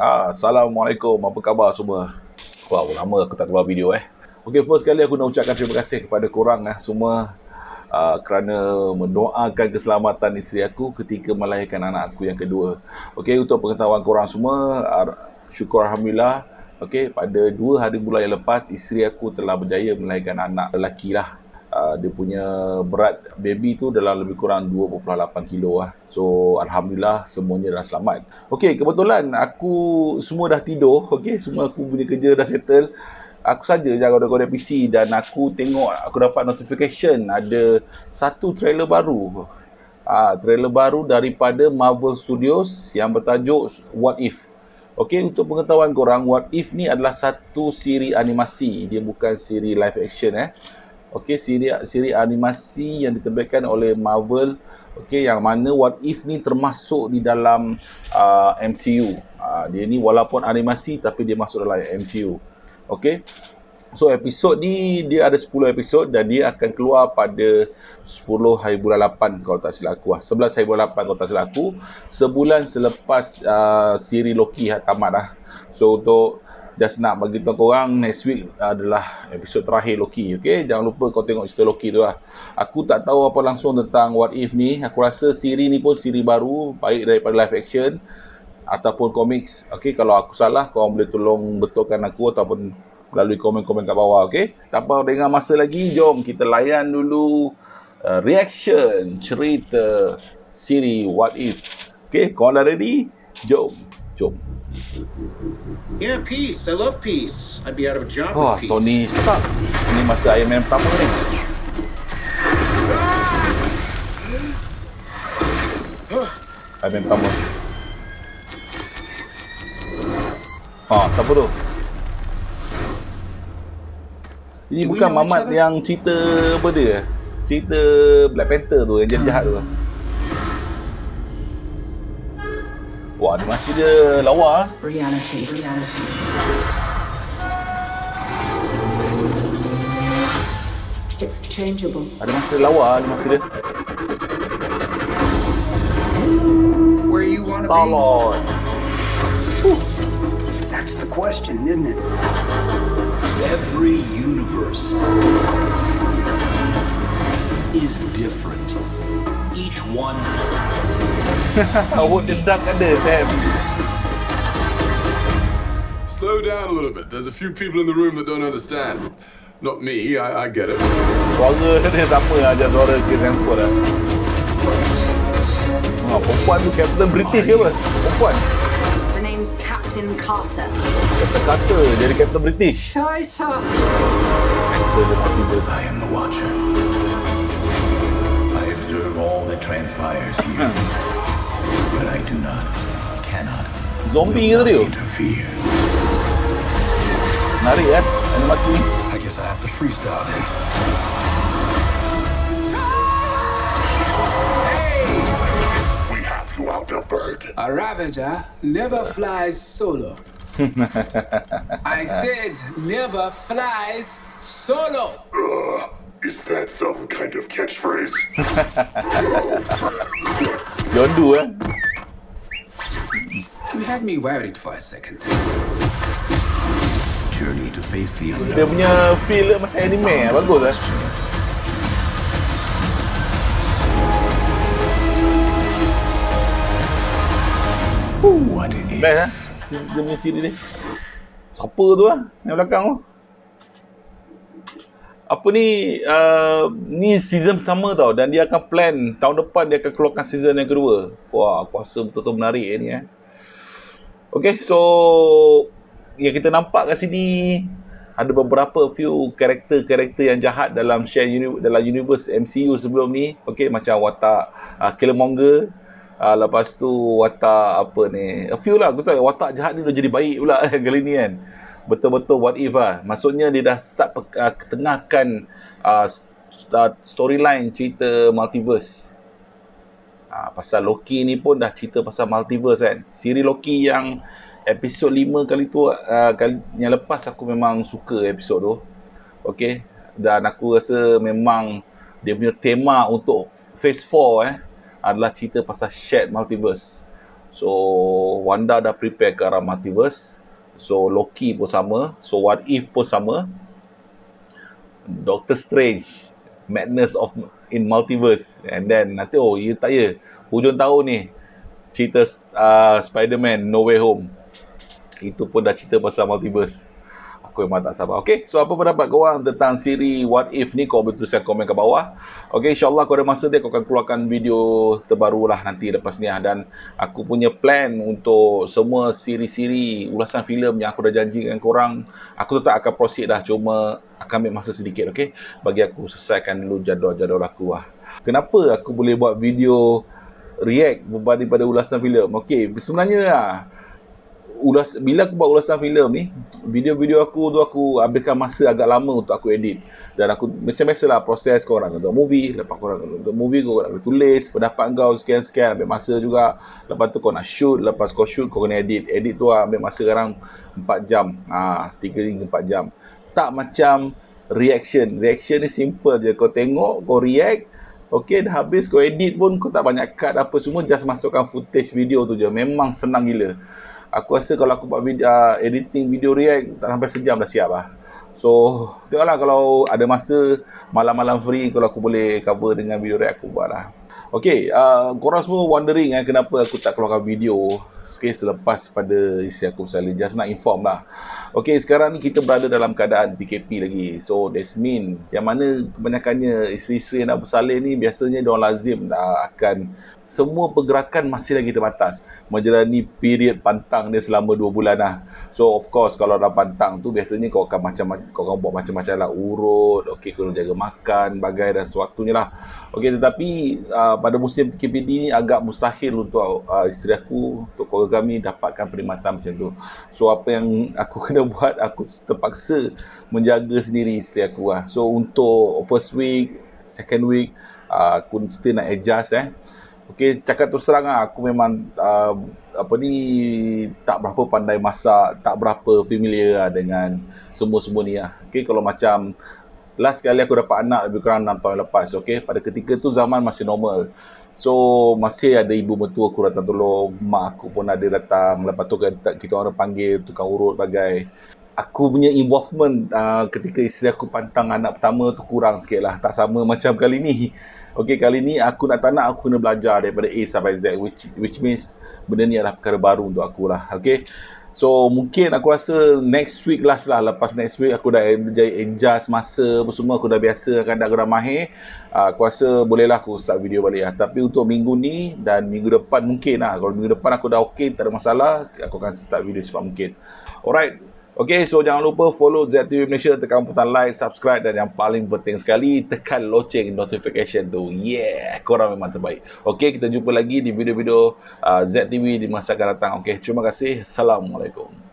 Ah, Assalamualaikum, apa khabar semua? Wow, lama aku tak keluar video eh. Okay, first kali aku nak ucapkan terima kasih kepada korang eh, semua uh, kerana mendoakan keselamatan isteri aku ketika melahirkan anak aku yang kedua. Okay, untuk pengetahuan korang semua, syukur Alhamdulillah, okay, pada dua hari bulan yang lepas, isteri aku telah berjaya melahirkan anak lelaki lah. Uh, dia punya berat baby tu dalam lebih kurang 2.8 kilo lah. So alhamdulillah semuanya dah selamat. Okey, kebetulan aku semua dah tidur, okey, semua aku punya kerja dah settle. Aku saja jaga kode PC dan aku tengok aku dapat notification ada satu trailer baru. Ah, trailer baru daripada Marvel Studios yang bertajuk What If. Okey, untuk pengetahuan korang, What If ni adalah satu siri animasi. Dia bukan siri live action eh. Okey, siri siri animasi yang diterbitkan oleh Marvel. Okey, yang mana What If ni termasuk di dalam uh, MCU. Uh, dia ni walaupun animasi tapi dia masuk dalam MCU. Okey. So episod ni dia ada 10 episod dan dia akan keluar pada 10 hari bulan 8 kalau tak silap aku. 11 hari bulan 8 kalau tak silap aku. Sebulan selepas uh, siri Loki tamat dah. So untuk just nak bagi tahu korang next week adalah episod terakhir Loki okey jangan lupa kau tengok cerita Loki tu lah. Aku tak tahu apa langsung tentang what if ni. Aku rasa siri ni pun siri baru baik daripada live action ataupun comics okey kalau aku salah kau boleh tolong betulkan aku ataupun melalui komen-komen kat bawah okey tak apa dengan masa lagi jom kita layan dulu uh, reaction cerita siri what if okey kau dah ready? Jom jom Yeah, peace. I love peace. I'd be out of a job Wah, with peace. Tony Stark. Ini masa Iron Man pertama ni. Iron Man pertama. Ah, siapa tu? Ini Do bukan Mamat yang cerita apa dia? Cerita Black Panther tu yang jahat-jahat tu. Wah, dia masih dia lawa ah. Reality, reality. It's changeable. Ada masa lawa ada masa dia. Where you want to be? Star-Lord. That's the question, isn't it? Every universe is different. Each one Awak dia dark ada Sam Slow down a little bit. There's a few people in the room that don't understand. Not me, I, I get it. Suara dia sama aja suara Chris Hemsworth lah Ha, perempuan tu Captain British ke apa? Perempuan The name's Captain Carter. Captain Carter jadi Captain British Scheiße. Actor dia mati dia I am the Watcher. Transpires here. but I do not, cannot, Zombie will not dia? interfere. Menarik eh Animasi ni I guess I have to freestyle then. We have you outnumbered. A Ravager never flies solo. I said never flies solo. Is that some kind of catchphrase? Yondu eh You had me worried for a second. Journey to face the unknown. Dia punya feel macam anime eh Bagus What if? Best eh Dia punya series ni Siapa tu lah Yang belakang tu apa ni uh, ni season pertama tau dan dia akan plan tahun depan dia akan keluarkan season yang kedua. Wah, aku rasa betul-betul menarik ni eh. Okay, so yang kita nampak kat sini ada beberapa few karakter-karakter yang jahat dalam share uni- dalam universe MCU sebelum ni. Okay, macam watak uh, Killmonger, uh, lepas tu watak apa ni. A few lah, aku tahu watak jahat ni dah jadi baik pula kali ni kan. Betul-betul what if lah. Maksudnya dia dah start uh, ketengahkan uh, st- storyline cerita multiverse. Ha, pasal Loki ni pun dah cerita pasal multiverse kan. Siri Loki yang episod 5 kali tu uh, kali yang lepas aku memang suka episod tu. Okey. Dan aku rasa memang dia punya tema untuk phase 4 eh adalah cerita pasal shared multiverse. So Wanda dah prepare ke arah multiverse. So Loki pun sama. So What If pun sama. Doctor Strange, Madness of in Multiverse. And then nanti oh ya tak ya. Hujung tahun ni cerita uh, Spider-Man No Way Home. Itu pun dah cerita pasal multiverse. Aku memang tak sabar. Okay, so apa pendapat korang tentang siri What If ni? Kau boleh tuliskan komen kat bawah. Okay, insyaAllah kau ada masa dia, kau akan keluarkan video terbaru lah nanti lepas ni. lah. Dan aku punya plan untuk semua siri-siri ulasan filem yang aku dah janji dengan korang, aku tetap akan proceed dah. Cuma akan ambil masa sedikit, okay? Bagi aku selesaikan dulu jadual-jadual aku lah. Kenapa aku boleh buat video react berbanding pada ulasan filem? Okay, sebenarnya lah, ulas bila aku buat ulasan filem ni video-video aku tu aku habiskan masa agak lama untuk aku edit. Dan aku macam biasalah proses kau orang untuk movie lepas kau orang untuk movie kau nak tulis pendapat kau sekian-sekian ambil masa juga. Lepas tu kau nak shoot lepas kau shoot kau kena edit. Edit tu lah, ambil masa sekarang 4 jam. Ha 3 hingga 4 jam. Tak macam reaction. Reaction ni simple je. Kau tengok kau react Okay, dah habis. Kau edit pun kau tak banyak cut apa semua just masukkan footage video tu je. Memang senang gila aku rasa kalau aku buat video, uh, editing video react tak sampai sejam dah siap lah. So, tengoklah kalau ada masa malam-malam free kalau aku boleh cover dengan video react aku buat lah. Okay, uh, korang semua wondering eh, kenapa aku tak keluarkan video okay, selepas pada isi aku bersalin. Just nak inform lah. Okay, sekarang ni kita berada dalam keadaan PKP lagi. So, that's mean yang mana kebanyakannya isteri-isteri yang nak bersalin ni biasanya diorang lazim dah akan semua pergerakan masih lagi terbatas. Menjalani period pantang dia selama 2 bulan lah. So of course kalau dah pantang tu biasanya kau akan macam kau akan buat macam-macam lah urut, okey kau jaga makan, bagai dan sewaktunya lah. Okey tetapi uh, pada musim PKPD ni agak mustahil untuk uh, isteri aku, untuk keluarga kami dapatkan perkhidmatan macam tu. So apa yang aku kena buat, aku terpaksa menjaga sendiri isteri aku lah. So untuk first week, second week, uh, aku still nak adjust eh. Okey, cakap terus terang lah, aku memang uh, apa ni tak berapa pandai masak, tak berapa familiar lah dengan semua-semua ni lah. Okey, kalau macam last kali aku dapat anak lebih kurang 6 tahun lepas, okey, pada ketika tu zaman masih normal. So, masih ada ibu mertua aku datang tolong, mak aku pun ada datang, lepas tu kita orang panggil tukang urut bagai aku punya involvement uh, ketika isteri aku pantang anak pertama tu kurang sikit lah. Tak sama macam kali ni. Okay, kali ni aku nak tak nak aku kena belajar daripada A sampai Z. Which, which means benda ni adalah perkara baru untuk aku lah. Okay. So mungkin aku rasa next week last lah. Lepas next week aku dah adjust masa apa semua. Aku dah biasa akan dah aku dah mahir. Uh, aku rasa bolehlah aku start video balik lah. Tapi untuk minggu ni dan minggu depan mungkin lah. Kalau minggu depan aku dah okay, tak ada masalah. Aku akan start video cepat mungkin. Alright. Okay, so jangan lupa follow ZTV Malaysia, tekan butang like, subscribe dan yang paling penting sekali, tekan loceng notification tu. Yeah, korang memang terbaik. Okay, kita jumpa lagi di video-video uh, ZTV di masa akan datang. Okay, terima kasih. Assalamualaikum.